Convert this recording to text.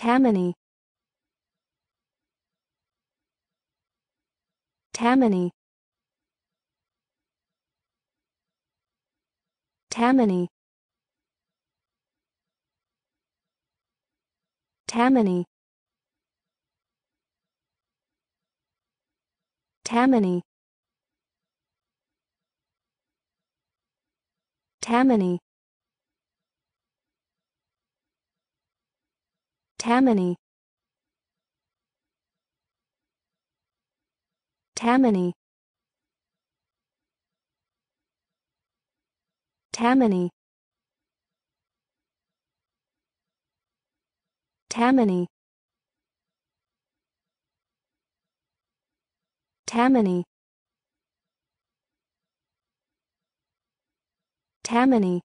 Tammany. Tammany. Tammany. Tammany. Tammany. Tammany Tammany. Tammany. Tammany. Tammany. Tammany. Tammany